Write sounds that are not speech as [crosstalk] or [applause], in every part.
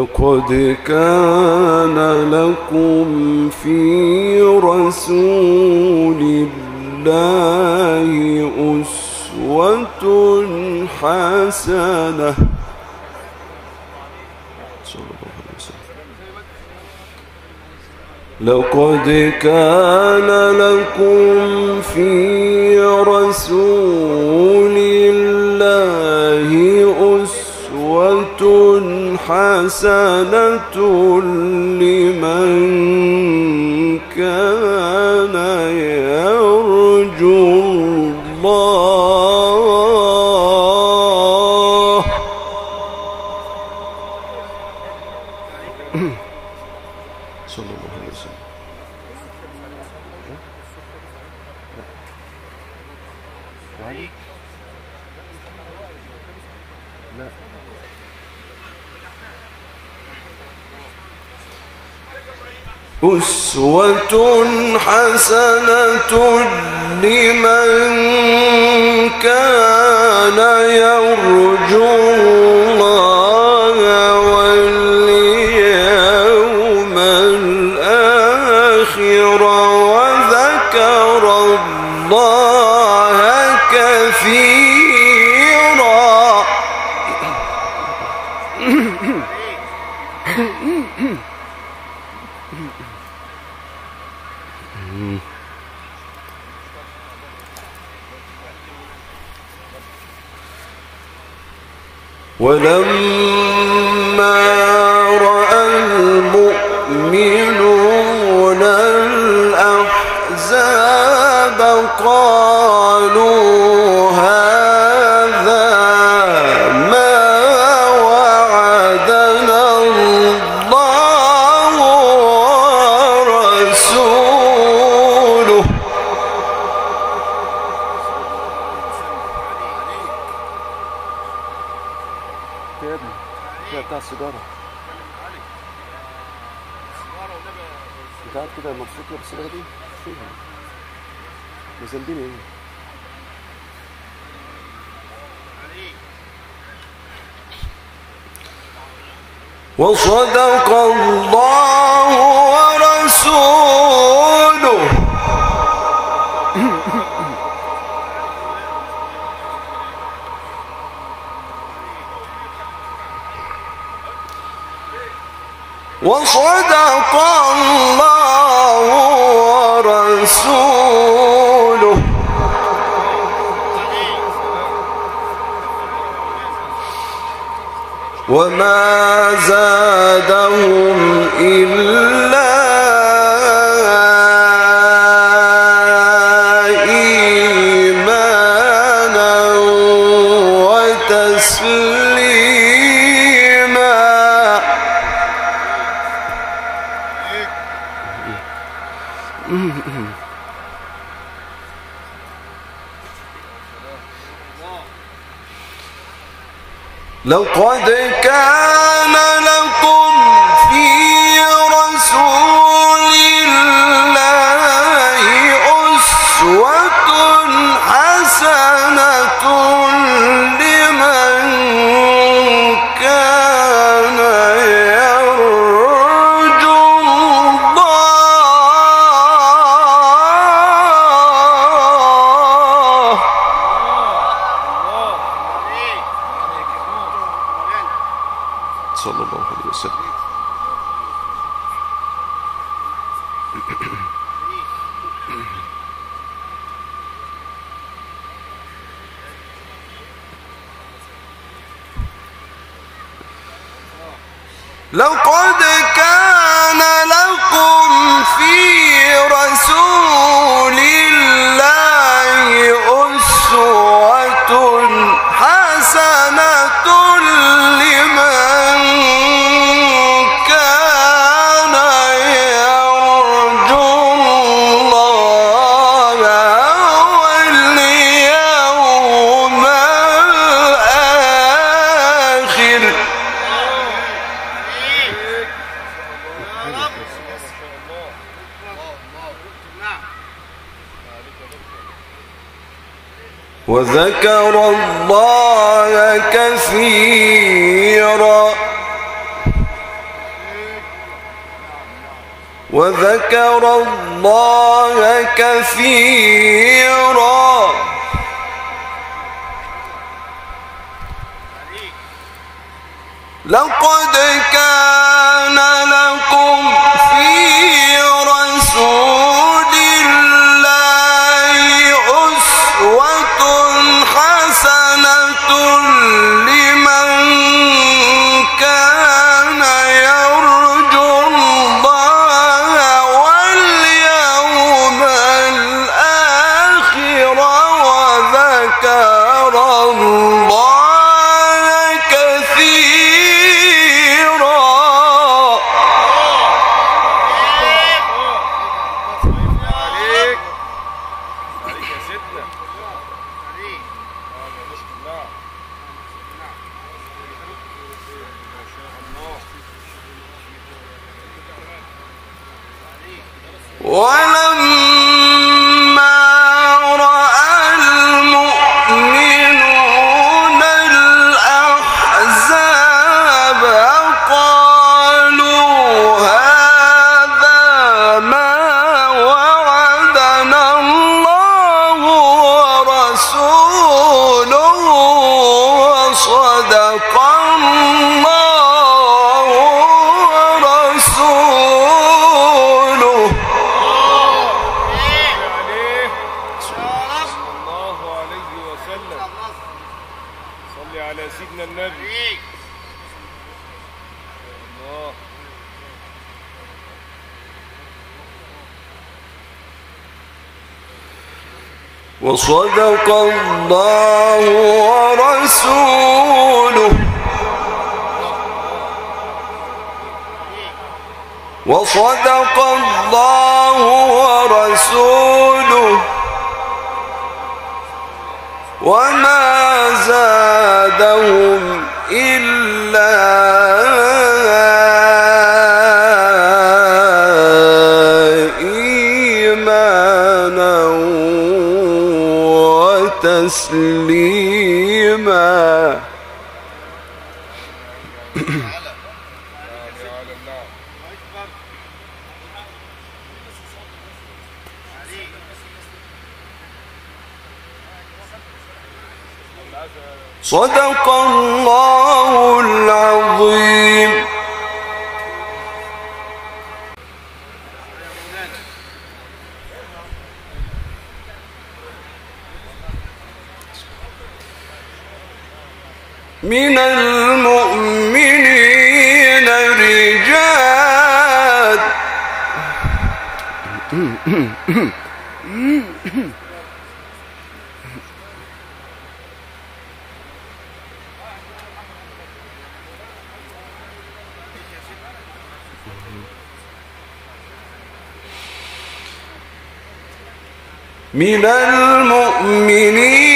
لقد كان لكم في رسول الله أسوة حسنة. لقد كان لكم في رسول الله أسوة حسنة لمن كان يرجو الله صلى الله عليه وسلم أسوة حسنة لمن كان يرجو كده مبسوط كده بالسيجارة دي؟ شيلها مزنديني إيه؟ وصدق الله ورسوله وصدق الله ورسوله. وما زادهم إلا لقد كان وذكر الله كثيرا. وذكر الله كثيرا. لقد كان لكم صدق الله ورسوله. وما زادهم إلا إيمانا وتسليما. صدق الله العظيم. من المؤمنين رجال. [laughs] من المؤمنين.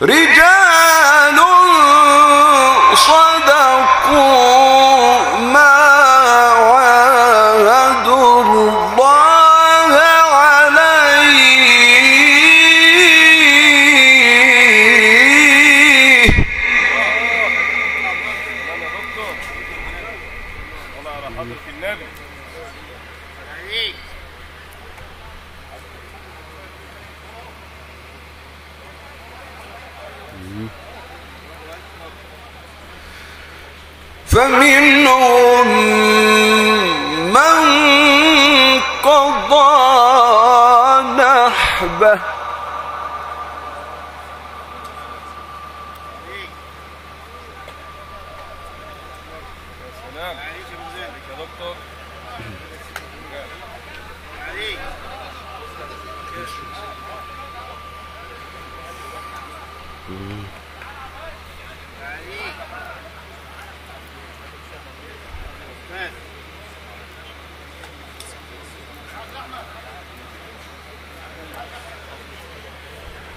Reject!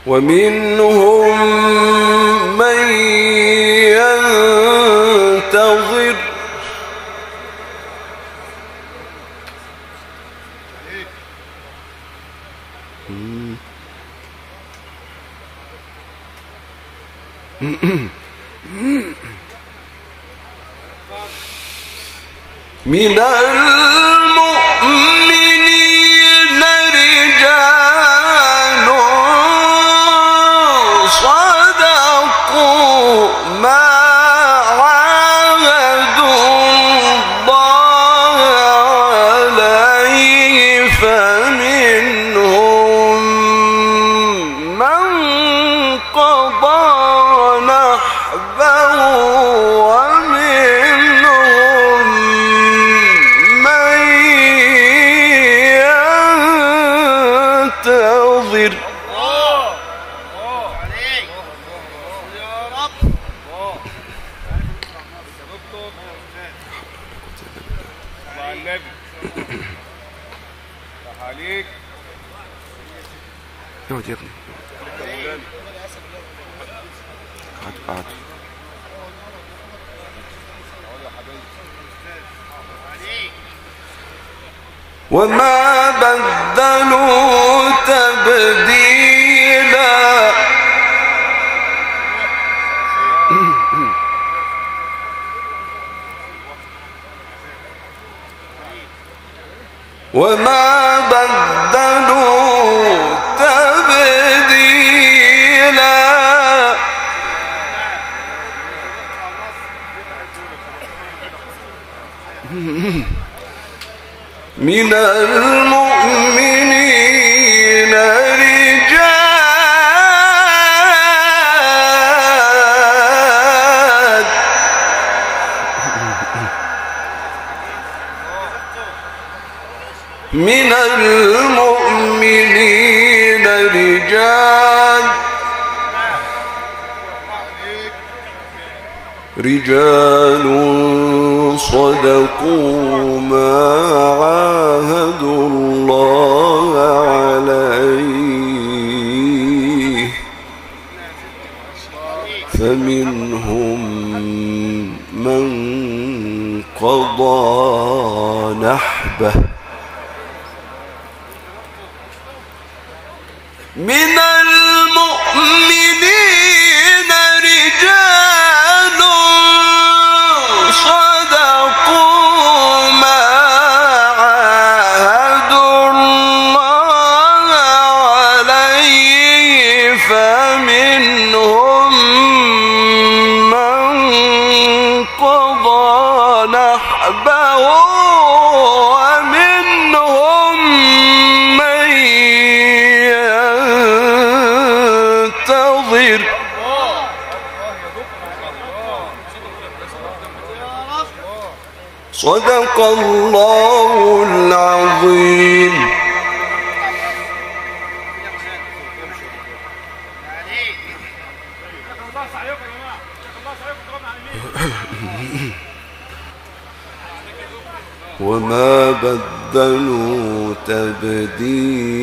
ومنهم وما بدلوا تبديلا. وما رجال صدقوا ما عاهدوا الله عليه. فمنهم من قضى نحبه. من المؤمن بدلوا تبديلا.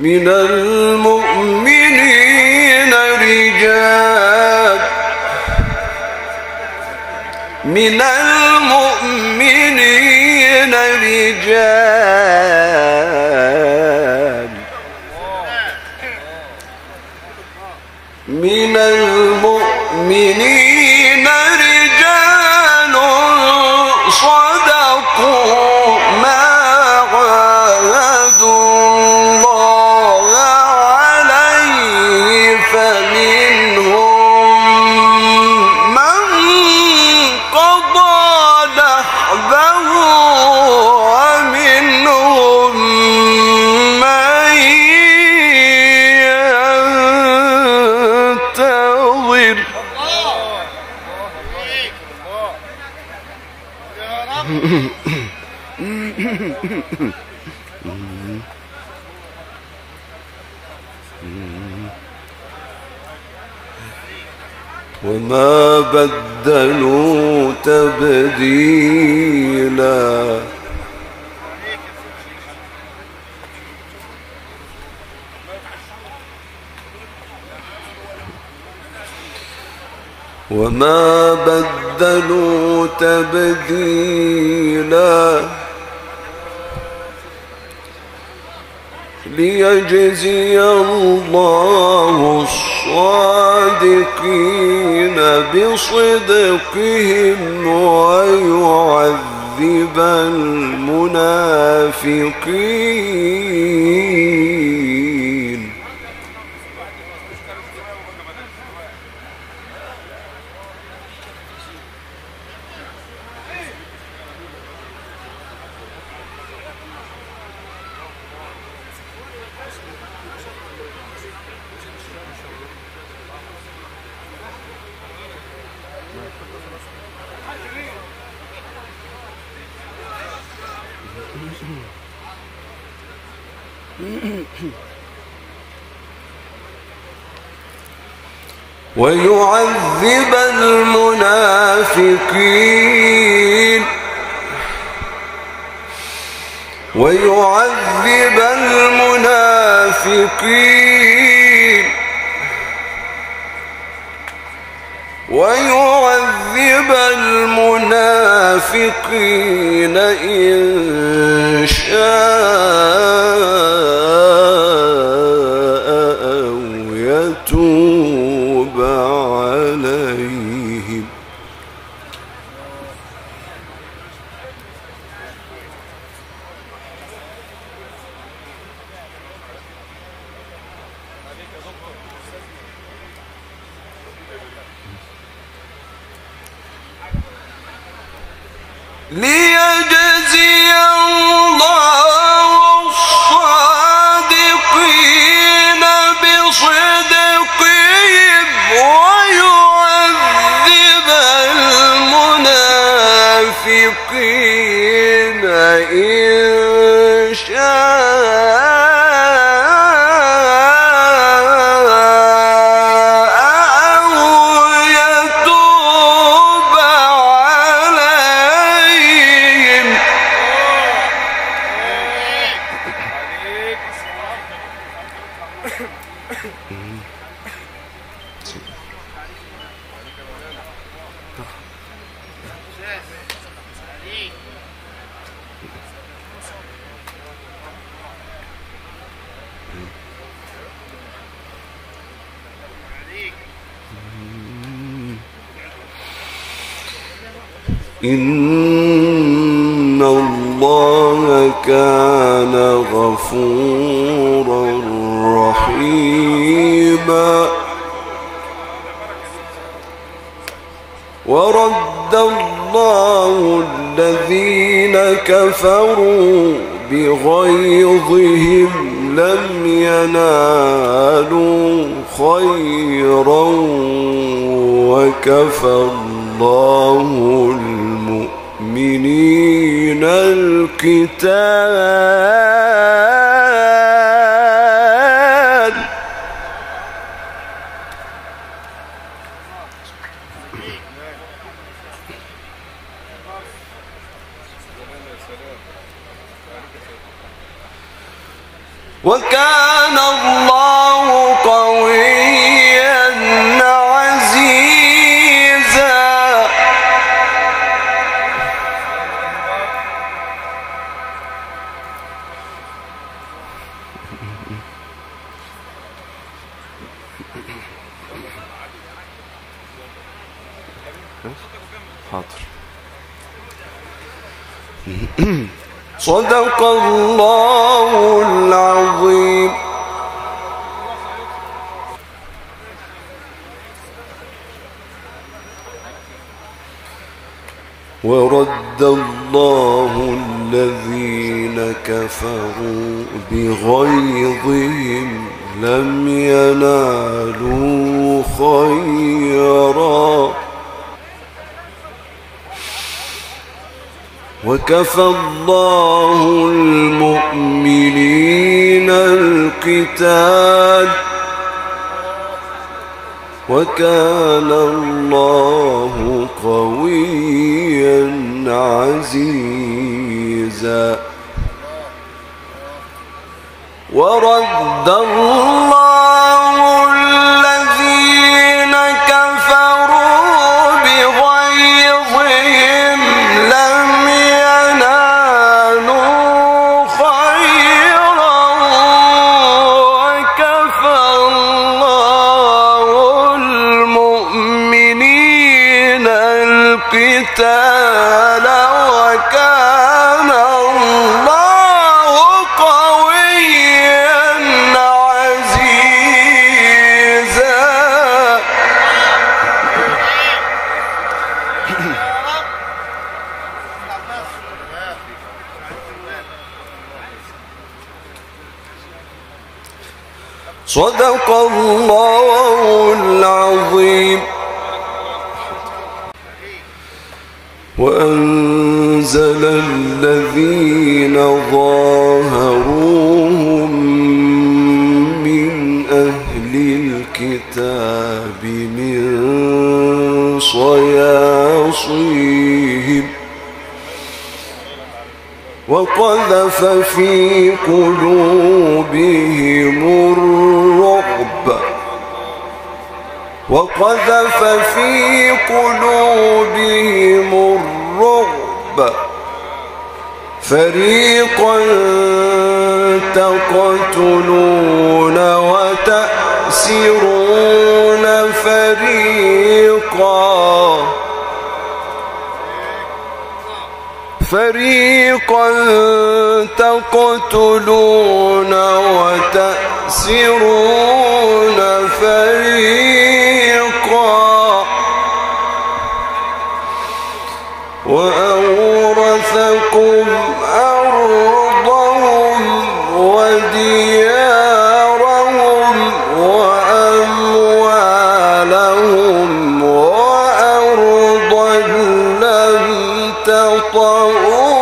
من المؤمنين رجال. من المؤمنين رجال. بدلوا تبديلا. وما بدلوا تبديلا. ليجزي الله الصادقين. بصدقهم ويعذب المنافقين. ويعذب المنافقين. ويعذب المنافقين. ويعذب المنافقين إن شاء ليجزي ورد الله الذين كفروا بغيظهم لم ينالوا خيرا وكفى الله المؤمنين القتال. وكان الله قويا عزيزا. حاضر. صدق الله العظيم ورد الله الذين كفروا بغيظهم لم ينالوا خيرا. وكفى الله المؤمنين القتال وكان الله قويا عزيزا. ورد الله وكان الله قويا عزيزا. صدق الله العظيم. وأنزل الذين ظاهروهم من أهل الكتاب من صياصيهم وقذف في قلوبهم الرعب وقذف في قلوبهم الرعب فريقا تقتلون وتأسرون فريقا فريقا تقتلون وتأسرون فريقا لم تطئوها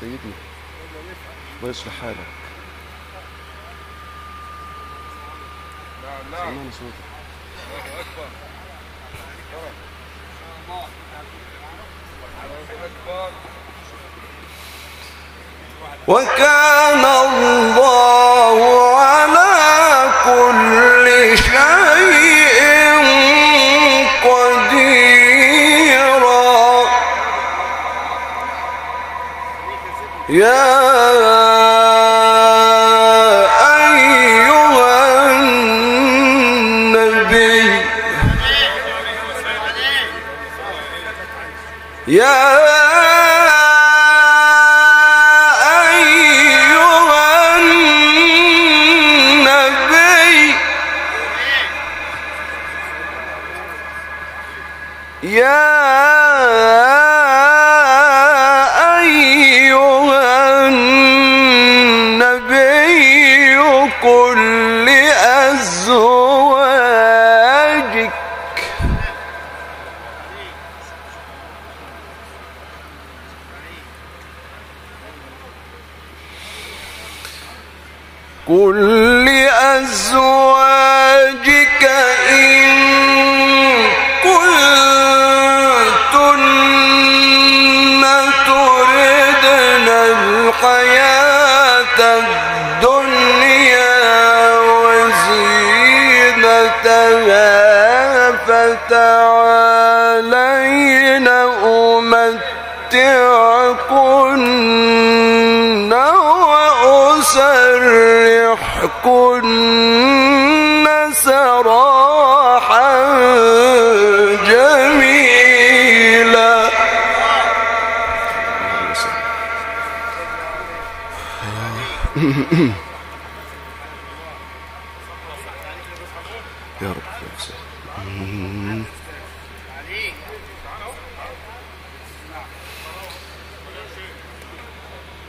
سيدنا الله يصلح حالك سمعنا صوتك. وكان الله قل لأزواجك [clears throat] يا رب.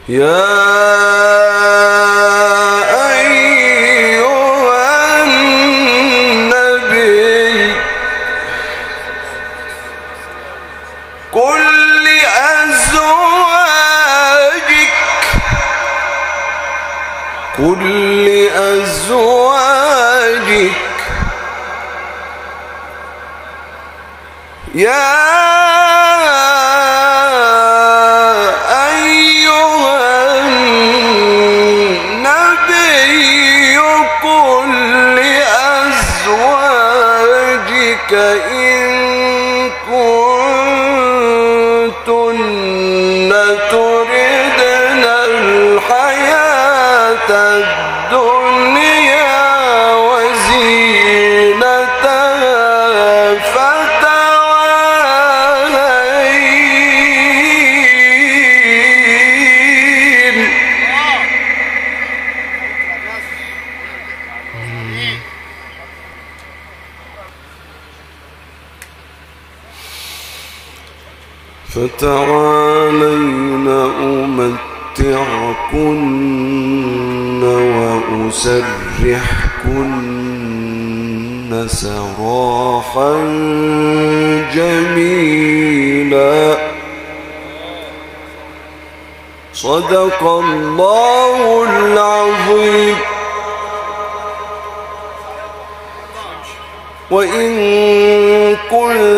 يا يا سراحا جميلا. صدق الله العظيم. وإن كنتن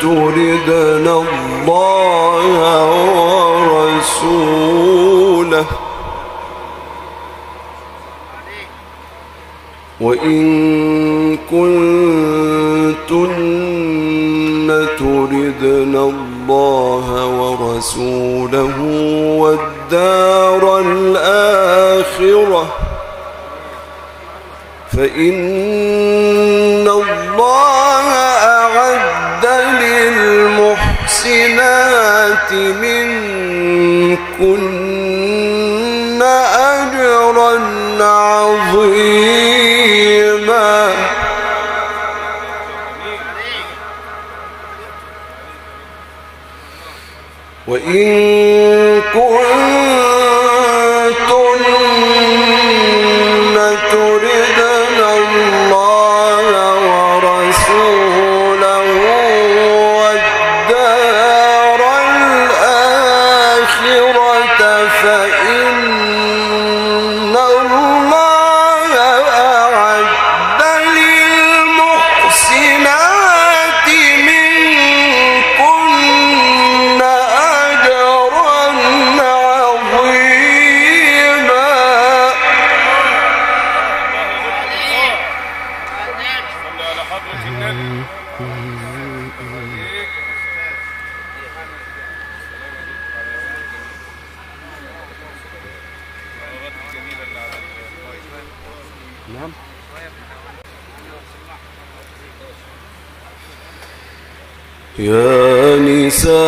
تردن الله وإن كنتن تردن الله ورسوله والدار الآخرة فإن نعم يا نساء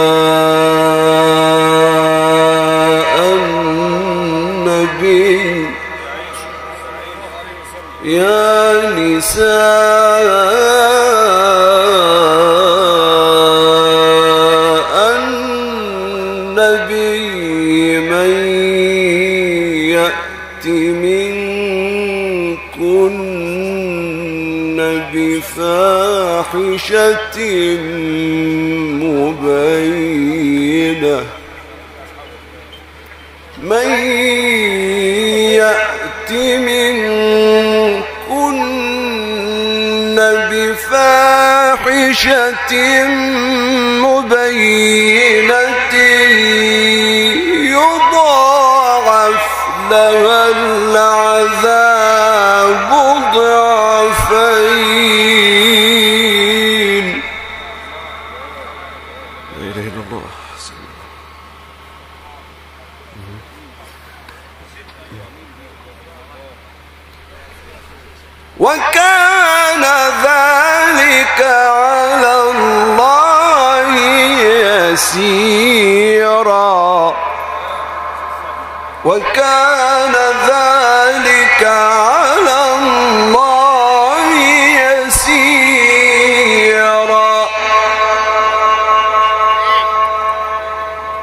وكان ذلك على الله يسيرا. وكان ذلك على الله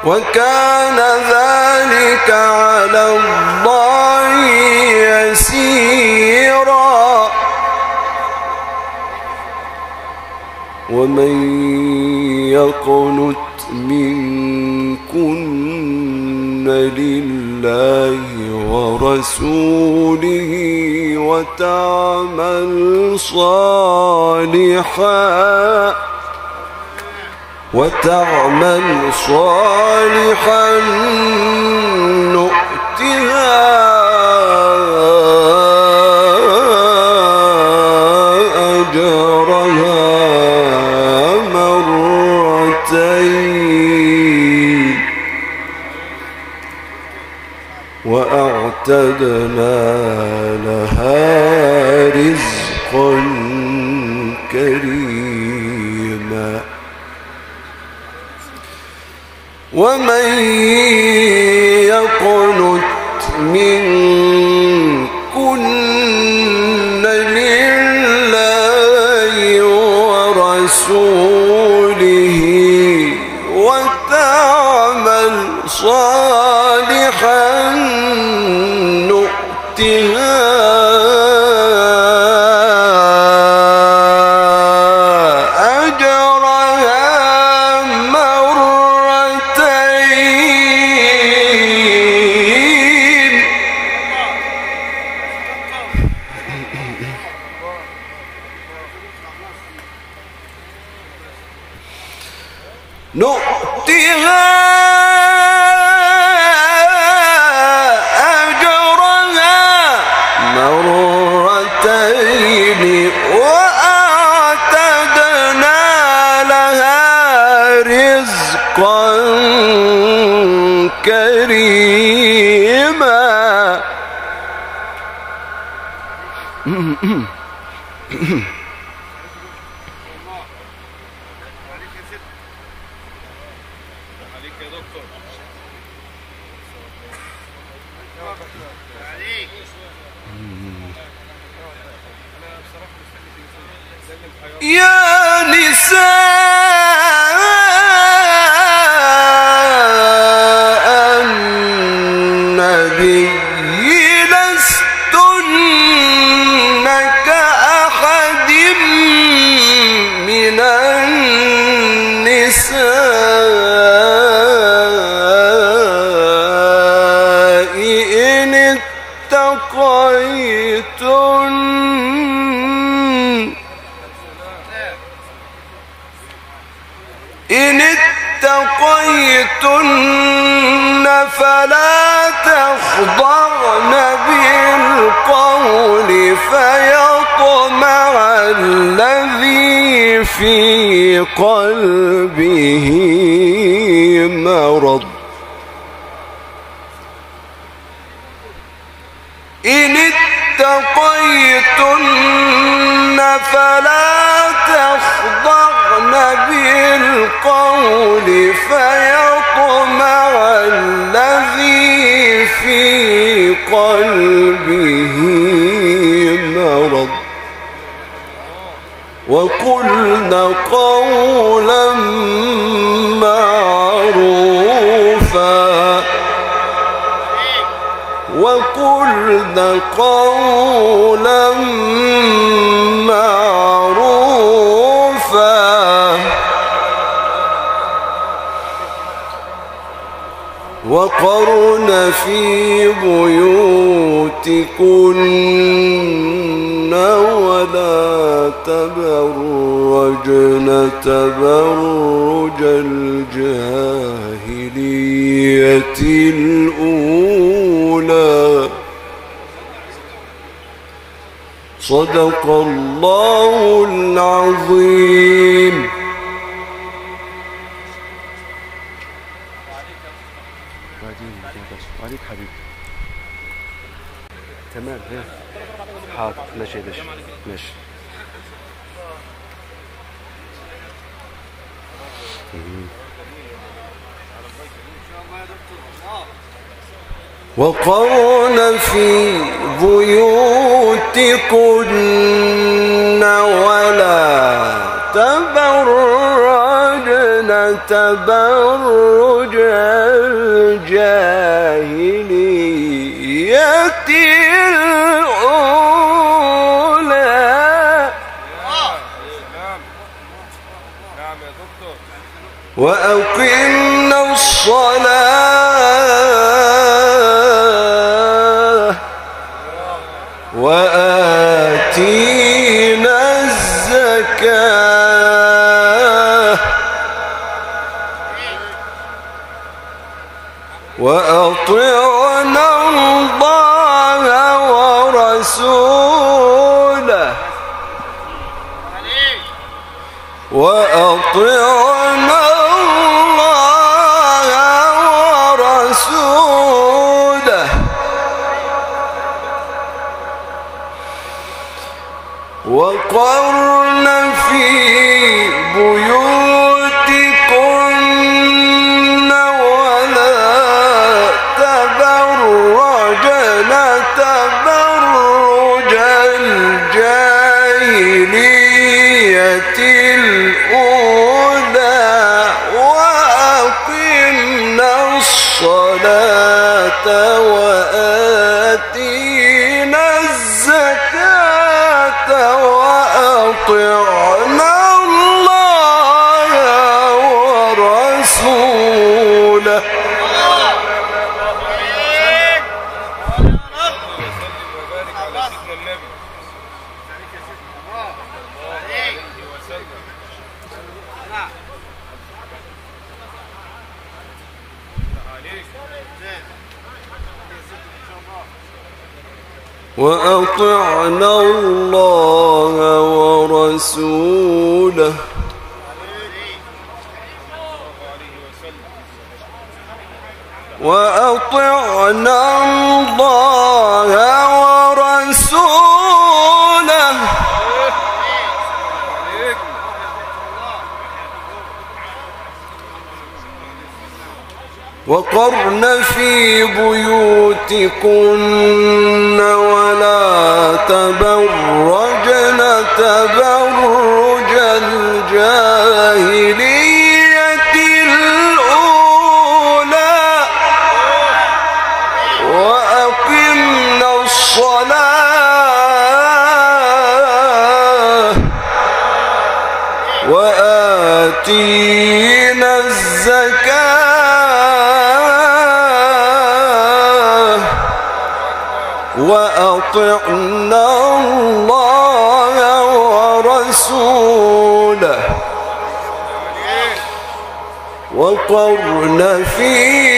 وكان ذلك على الله يسيرا. ومن يقنت منكن لله ورسوله وتعمل صالحا. وتعمل صالحا نؤتها. أجرها مرتين. وأعتدنا لها ومن عليك يا دكتور. يا نساء في قلبه مرض. إن اتقيتن فلا تخضعن بالقول فيطمع الذي في قلبه وقلن قولا معروفا. وقلن قولا معروفا. وقرن في بيوتكن. ولا تبرجن تبرج الجاهلية الأولى. صدق الله العظيم بعدين عليك حبيبي تمام ها حاضر ماشي باشا. ماشي. وقرن في بيوتكن ولا تبرجن تبرج الجاهلية. وأقمنا الصلاة وأطعنا الله ورسوله. وأطعنا الله ورسوله. وقرن في بيوتكن ولا تبرجن تبرج الجاهلية الأولى. وأقمنا الصلاة. وآتينا الزكاة وأطعنا الله ورسوله. وقرن في بيوتكم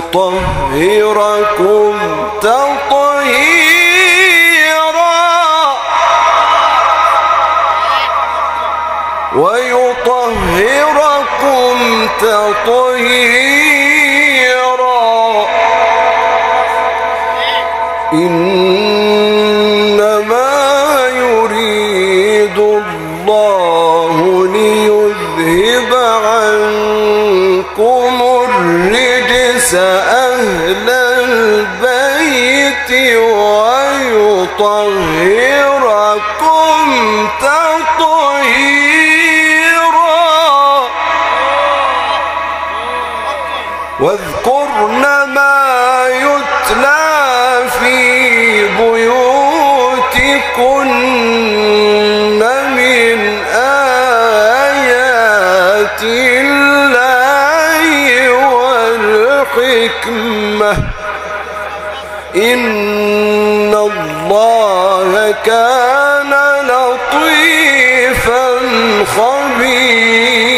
ليطهركم تطهيرا ويطهركم تطهيرا إن إن الله كان لطيفا خبيرا